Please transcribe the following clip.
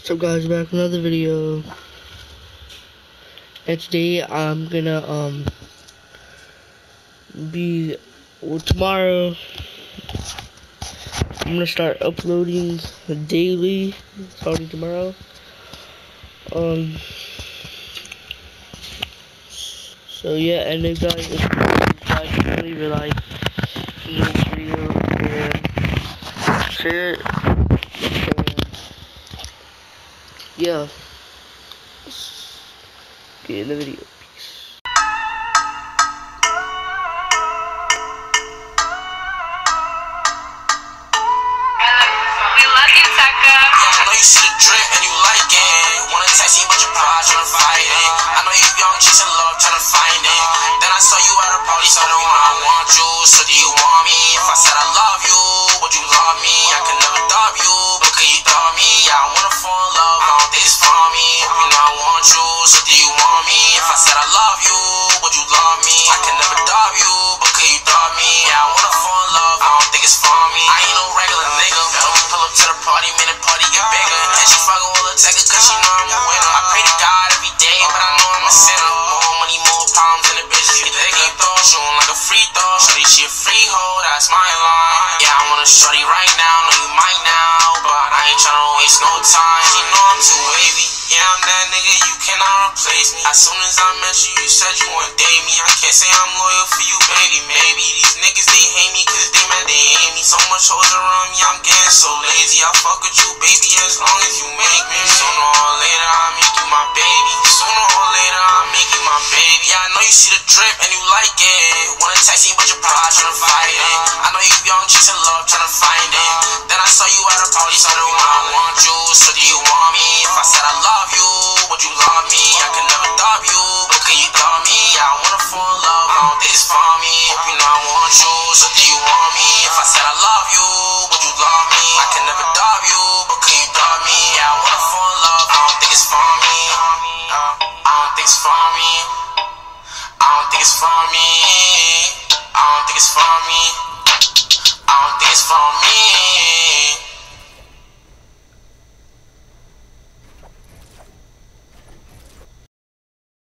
What's up guys, back another video. And today I'm gonna um be well tomorrow I'm gonna start uploading daily starting tomorrow. Um so yeah and if guys if guys leave a like this video share it yeah. Get in the video. Peace. We love 40 minute party get bigger. And she fucking with a nigga cause she know I'm a winner. I pray to God every day, but I know I'm a sinner. More money, more problems, and the bitch just get thicker. Throw shooting like a free throw. Shorty, she a freehold, that's my line. Yeah, I want a shorty right now, know you might now. But I ain't tryna waste no time. You know I'm too wavy. Yeah, I'm that nigga, you cannot replace me. As soon as I met you, you said you wanna date me. I can't say I'm loyal for you, baby. Maybe these niggas they hate me cause they mad they hate me. So much hoes around me, I'm getting so lazy. I fuck with you, baby, as long as you make me. Sooner or later, I'll make you my baby. Sooner or later, I'll make you my baby. Yeah, I know you see the drip and you like it. Wanna text me, but your pride tryna fight it. I know you young, chasing love, tryna find it. Then I saw you at a party, so do I want you? So do you want me?